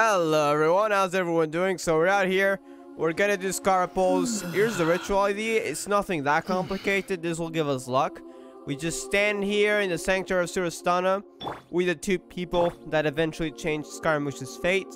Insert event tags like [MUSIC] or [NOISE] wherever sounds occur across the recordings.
Hello everyone, how's everyone doing? So we're out here, we're gonna do Scarra pulls. Here's the ritual idea, it's nothing that complicated, this will give us luck. We just stand here in the Sanctuary of Surasthana. We the two people that eventually changed Scaramouche's fate.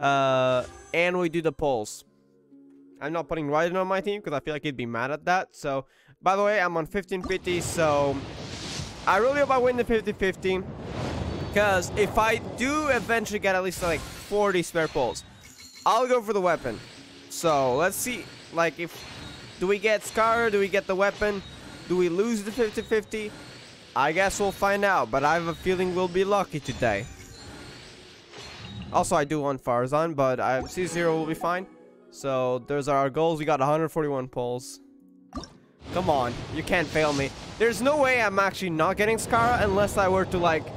Uh, and we do the pulls. I'm not putting Raiden on my team because I feel like he'd be mad at that. So, by the way, I'm on 1550, so I really hope I win the 50-50. Because if I do eventually get at least like 40 spare pulls, I'll go for the weapon. So let's see, like if, do we get Scar? Do we get the weapon? Do we lose the 50-50? I guess we'll find out, but I have a feeling we'll be lucky today. Also, I do want Faruzan, but I C0 will be fine. So there's our goals. We got 141 pulls. Come on, you can't fail me. There's no way I'm actually not getting Scarra unless I were to like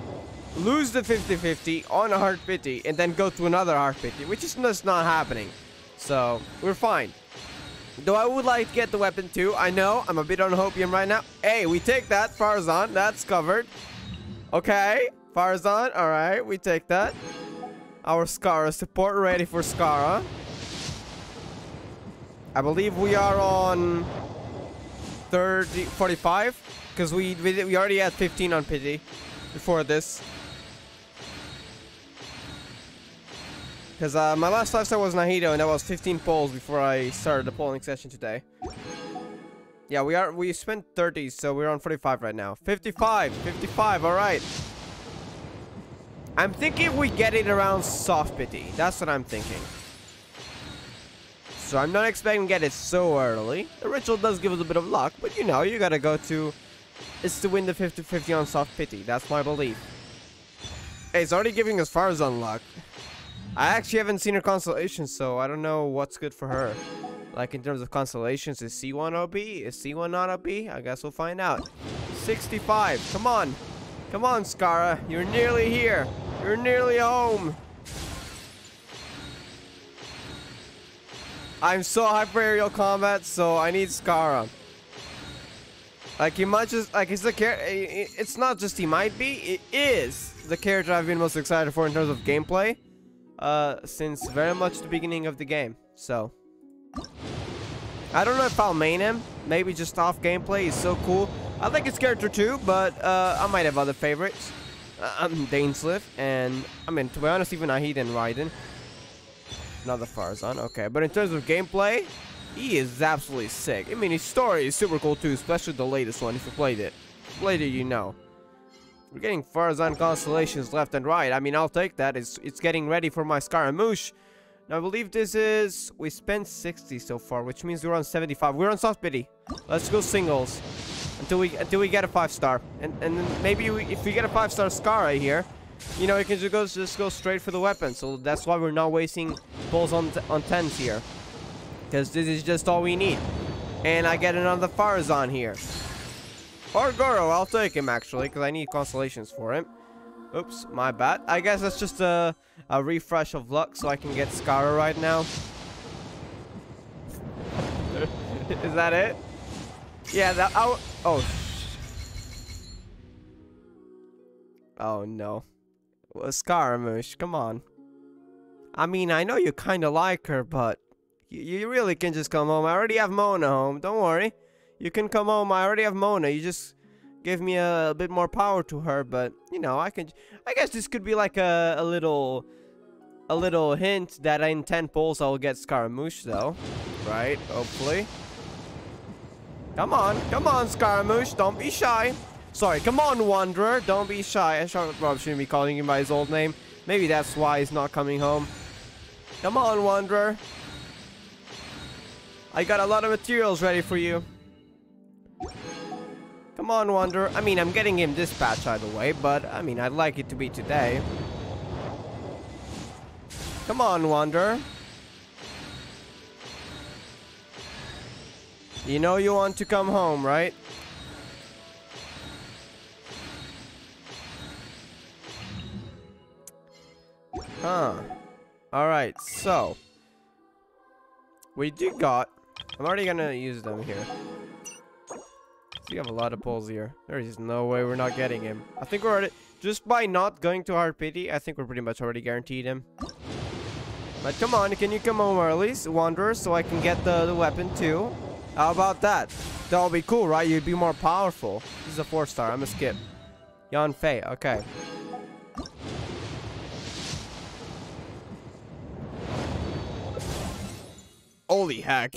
lose the 50-50 on a hard 50 and then go to another hard 50, which is just not happening. So, we're fine. Though I would like to get the weapon too. I know, I'm a bit on Hopium right now. Hey, we take that, Faruzan. That's covered. Okay, Faruzan. Alright, we take that. Our Scarra support ready for Scarra. I believe we are on 30, 45. Because we, we, we already had 15 on Pity before this. Because uh, my last 5 star was Nahida, and that was 15 polls before I started the polling session today. Yeah, we are we spent 30, so we're on 45 right now. 55, 55, alright. I'm thinking we get it around soft pity. That's what I'm thinking. So I'm not expecting to get it so early. The ritual does give us a bit of luck, but you know, you gotta go to... It's to win the 50-50 on soft pity. That's my belief. Hey, it's already giving us Faruzan luck. I actually haven't seen her constellation, so I don't know what's good for her. Like in terms of constellations, is C1 OP? Is C1 not OP? I guess we'll find out. 65. Come on. Come on, Scarra. You're nearly here. You're nearly home. I'm so high for aerial combat, so I need Scarra. Like he might just like he's the character. It's not just he might be. It is the character I've been most excited for in terms of gameplay uh, since very much the beginning of the game. So, I don't know if I'll main him. Maybe just off gameplay. He's so cool. I like his character too, but uh, I might have other favorites. Uh, I'm Dainsleif, and I mean, to be honest, even Nahida and Raiden. Another Faruzan, okay. But in terms of gameplay, he is absolutely sick. I mean, his story is super cool too, especially the latest one, if you played it. It, you know. We're getting Faruzan constellations left and right. I mean, I'll take that. It's, it's getting ready for my Scaramouche. Now, I believe this is... We spent 60 so far, which means we're on 75. We're on soft pity. Let's go singles. Until we until we get a 5-star. And and maybe we, if we get a 5-star scar right here, you know, we can just go, just go straight for the weapon. So that's why we're not wasting balls on, on 10s here. Because this is just all we need. And I get another Faruzan here. Or I'll take him actually, because I need constellations for him. Oops, my bad. I guess that's just a, a refresh of luck so I can get Skara right now. [LAUGHS] Is that it? Yeah, that... Oh, oh. Oh, no. Well, Scaramouche, come on. I mean, I know you kind of like her, but you, you really can just come home. I already have Mona home. Don't worry. You can come home. I already have Mona. You just gave me a, a, bit more power to her. But, you know, I can... I guess this could be like a, a little... A little hint that in 10 pulls I'll get Scaramouche, though. Right? Hopefully. Come on. Come on, Scaramouche. Don't be shy. Sorry. Come on, Wanderer. Don't be shy. I shouldn't be calling him by his old name. Maybe that's why he's not coming home. Come on, Wanderer. I got a lot of materials ready for you. Come on, Wanderer. I mean, I'm getting him dispatch either way, but, I mean, I'd like it to be today. Come on, Wanderer. You know you want to come home, right? Huh. Alright, so. We do got... I'm already gonna use them here. We have a lot of pulls here. There is no way we're not getting him. I think we're already... Just by not going to hard pity, I think we're pretty much already guaranteed him. But come on, can you come home early, Wanderer, so I can get the, the weapon too? How about that? That would be cool, right? You'd be more powerful. This is a four star. I'm a skip. Yanfei, okay. Holy heck.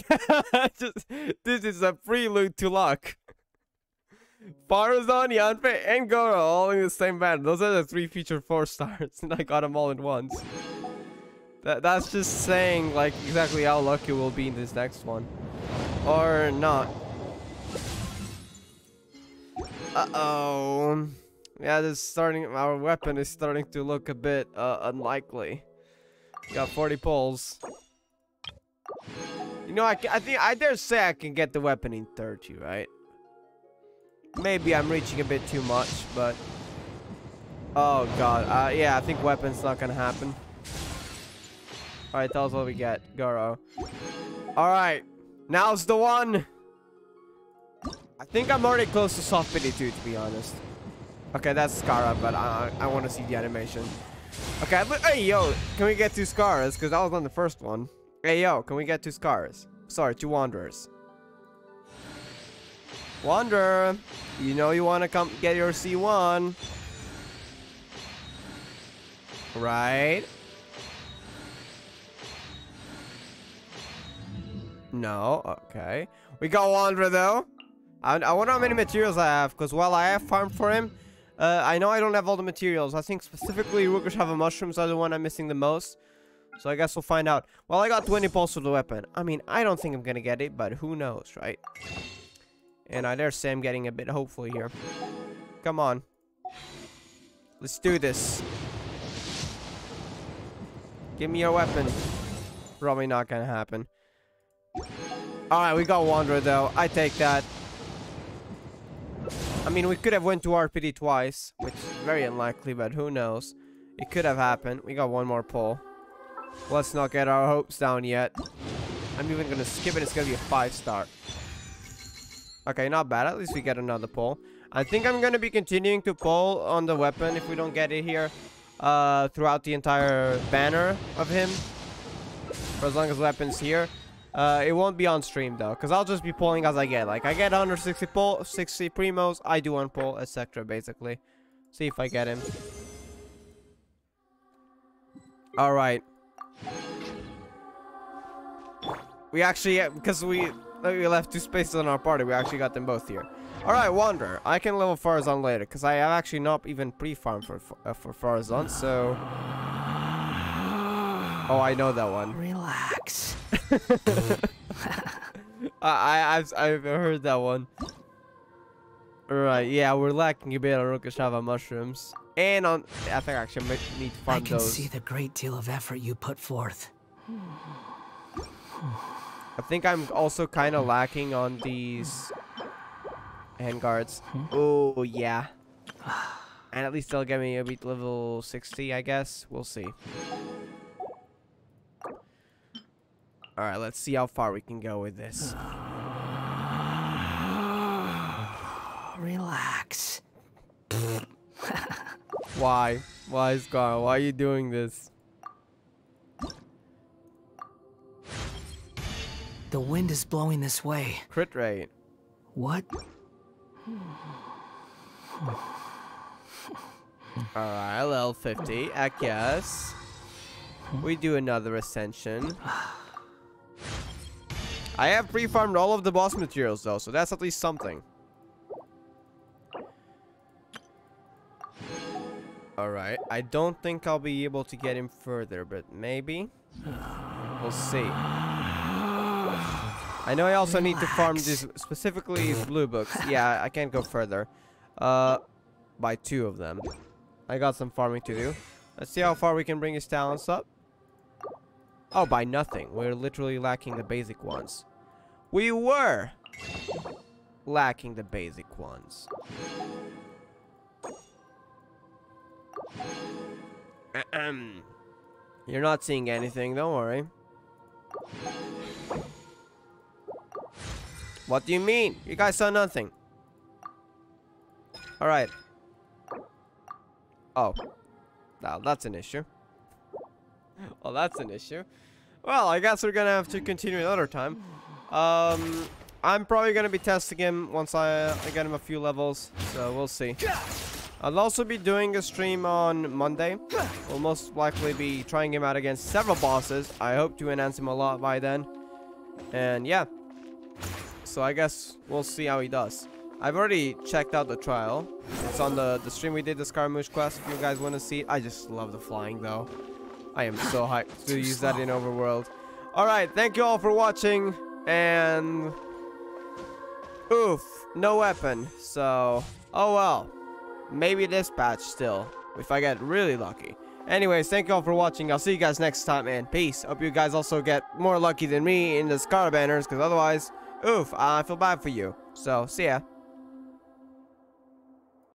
Just, [LAUGHS] this is a prelude to luck. Faruzan, Yanfei, and Goro all in the same band. Those are the three featured four stars, [LAUGHS] and I got them all at once. That, that's just saying, like, exactly how lucky we'll be in this next one. Or not. Uh-oh. Yeah, this starting, our weapon is starting to look a bit uh, unlikely. got 40 pulls. You know, I, I think, I dare say I can get the weapon in 30, right? Maybe I'm reaching a bit too much, but... Oh god, uh, yeah, I think weapon's not gonna happen. Alright, tell us what we get, Goro. Alright, now's the one! I think I'm already close to soft pity to be honest. Okay, that's Scarra, but I, I want to see the animation. Okay, hey, yo, can we get two Scarras? Because I was on the first one. Hey, yo, can we get two Scarras? Sorry, two Wanderers. Wanderer, you know you want to come get your C1. Right? No, okay. We got Wander though. I, I wonder how many materials I have, because while I have farmed for him, uh, I know I don't have all the materials. I think specifically Rukkhashava mushrooms are the one I'm missing the most. So I guess we'll find out. Well, I got 20 pulse for the weapon. I mean, I don't think I'm gonna get it, but who knows, right? And I dare say I'm getting a bit hopeful here. Come on. Let's do this. Give me your weapon. Probably not gonna happen. Alright, we got Wanderer though. I take that. I mean, we could have went to RPD twice, which is very unlikely, but who knows. It could have happened. We got one more pull. Let's not get our hopes down yet. I'm even gonna skip it. It's gonna be a five star. Okay, not bad. At least we get another pull. I think I'm gonna be continuing to pull on the weapon if we don't get it here. Uh, throughout the entire banner of him. For as long as weapon's here. Uh, it won't be on stream though, because I'll just be pulling as I get. Like, I get 160 pull, 60 primos, I do one pull, etc. basically. See if I get him. Alright. We actually, because we, we left two spaces on our party, we actually got them both here. Alright, Wanderer. I can level Faruzan later, because I have actually not even pre-farmed for, uh, for Faruzan, so... Oh, I know that one. Relax. I, I've, I've heard that one. Right, yeah, we're lacking a bit on Rukkhashava mushrooms. And on, I think I actually need to farm I can those. see the great deal of effort you put forth. I think I'm also kind of lacking on these handguards. Oh, yeah. And at least they'll get me a beat level 60, I guess. We'll see. Alright, let's see how far we can go with this. [SIGHS] Relax. Why? Why, Scar? Why are you doing this? The wind is blowing this way. Crit rate. What? [LAUGHS] Alright, level 50. I guess. We do another ascension. I have pre-farmed all of the boss materials though, so that's at least something. Alright, I don't think I'll be able to get him further, but maybe? We'll see. I know I also need to farm these, specifically these [CLEARS THROAT] blue books. Yeah, I can't go further. Uh, by two of them. I got some farming to do. Let's see how far we can bring his talents up. Oh, by nothing. We're literally lacking the basic ones. We were lacking the basic ones. Ahem. [CLEARS THROAT] You're not seeing anything, don't worry. What do you mean? You guys saw nothing. Alright. Oh. Now, that's an issue. Well, that's an issue. Well, I guess we're gonna have to continue another time. Um, I'm probably gonna be testing him once I, I get him a few levels, so we'll see. I'll also be doing a stream on Monday. We'll most likely be trying him out against several bosses. I hope to enhance him a lot by then. And yeah. So I guess we'll see how he does. I've already checked out the trial. It's on the, the stream we did, the Scaramouche quest, if you guys want to see it. I just love the flying, though. I am so hyped to use that in Overworld. Alright, thank you all for watching, and... Oof, no weapon, so... Oh well. Maybe this patch still, if I get really lucky. Anyways, thank you all for watching. I'll see you guys next time, and peace. Hope you guys also get more lucky than me in the Scar banners, because otherwise, oof, I feel bad for you. So, see ya.